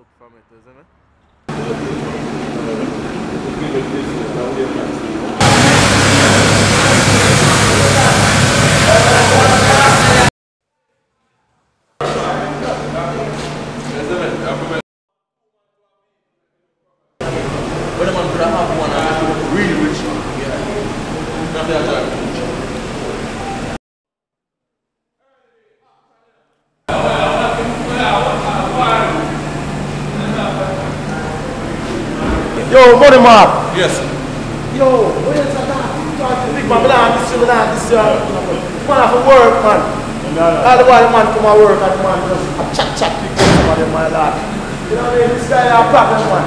look from it, isn't it? When the man could have one and really rich. Yeah. Not that time. Yo, money mark. Yes, sir. Yo, where's that? Big man, man, this is man, this is man have to work, man. All the while, man come and work and man just chat chat with some of them, my lad. You know what I mean? This guy a problem, man.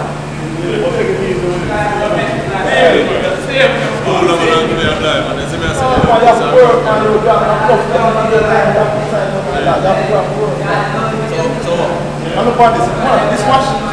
Hold on, man, give me a blind, man. That's me, I Man, you have to work, man. You have to tough down on the line. You have to sign up like that. You have to go and work, man. So, so what? I'm about this, man, this wash.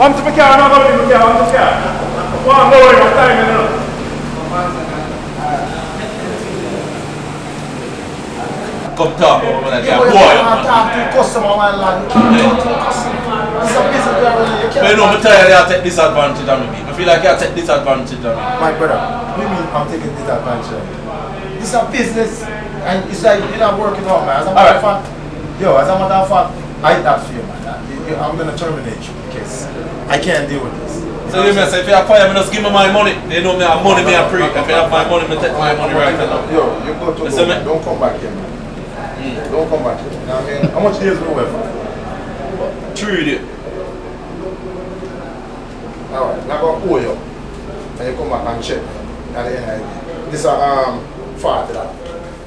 One to the car, I'm not going to the car, one to the car. One, no worry, my time, you know. Come talk, man. I You can't know, you boy. can't talk to customer, my lad. You can't talk to the customer. It's a business, brother. You But you know, I'm can't. tired of you take disadvantage of me. I feel like you take disadvantage of me. My brother, what do you mean I'm taking this advantage of you? This is a business, and it's like you're not working out, man. As a matter of fact, yo, as a matter of fact, I that for you, man. You- you- I'm gonna terminate you because I can't deal with this. So you may say, if you fire me, just give me my money. They know me have money, me a pre. If you have my money, me take my money right now. Yo, you go to Listen, go, man. don't come back here, man. Don't come back here. You know what I mean? How much days we wait for? True, dude. Alright, now go owe you. And you come back and check at the end of the. This is um forty that.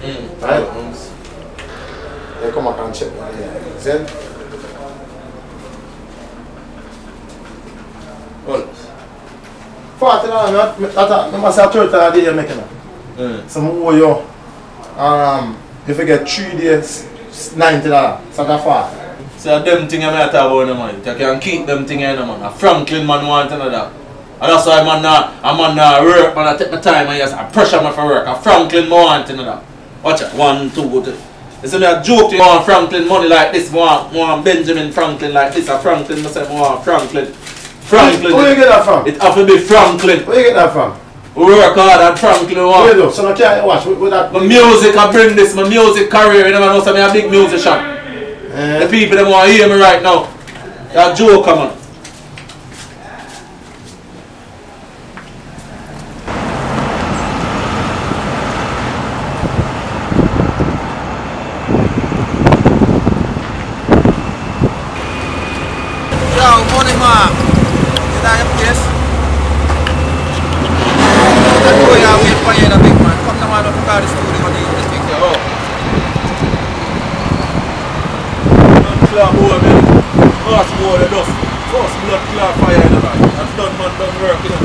Mm. Right? Mm. You come back and check at the end. Then Well, forty that that that that must have thirty that day you're making it. mm. Some owe you um if you get three days ninety dollars. So that's forty. So them thing I may talk about no man. You can keep them thing in man. A Franklin man want another. And that's why man a man nah work, man I take my time and just I pressure me for work. A Franklin man want another. Watch it, one, two, three. You see me a joke to want Franklin money like this, want, want Benjamin Franklin like this, a Franklin, I say want Franklin. Franklin. Where you get that from? It have to be Franklin. Where you get that from? We work hard and Franklin Where want. you do? So now can't watch with, with that. My music, I bring this, my music career, you never know, so me a big musician. The Eh, people that want to hear me right now, you're joker man. Yo, money man. Is that your place? That boy I wait for you in a big man. Come to man up to the studio and you think yo. Club boy, man. First boy, the dust. First blood clot fire in the man. And done man, done work, you know.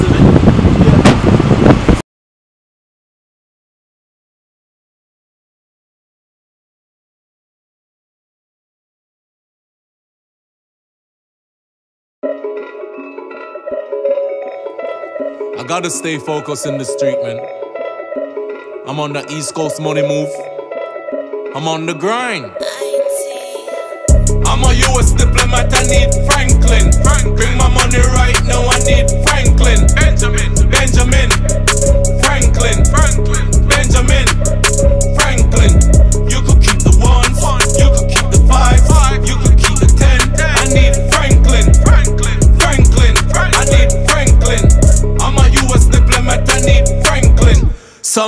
See me? Yeah. I gotta stay focused in the street, man. I'm on the East Coast money move. I'm on the grind. I'm a US diplomat, I need Franklin. Bring my money right now, I need Franklin. Benjamin, Benjamin,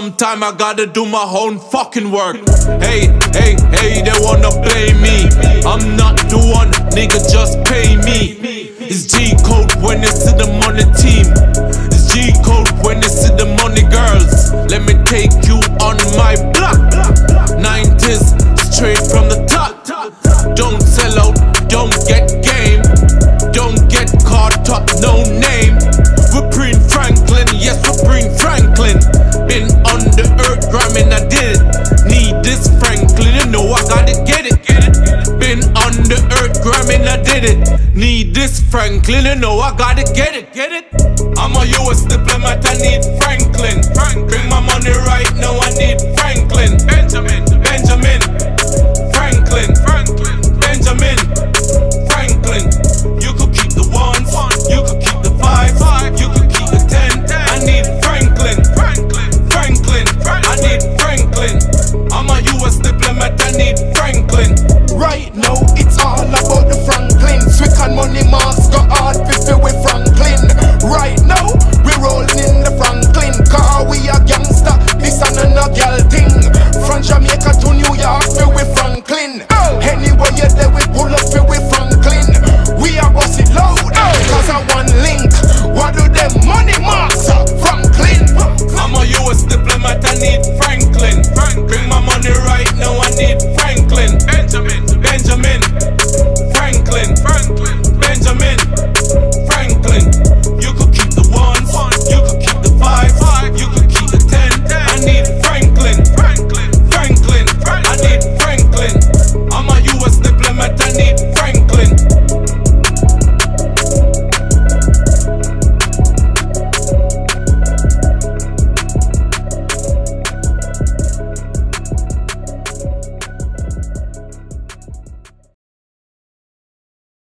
Sometime I gotta do my own fucking work. Hey, hey, hey, they wanna blame me. I'm not the one, nigga, just pay me. It's G code when it's to the money team. It's G code when it's to Franklin, you know I gotta get it, get it. I'm a US diplomat, I need Franklin. Franklin. Bring my money right now, I need Franklin. Benjamin, Benjamin.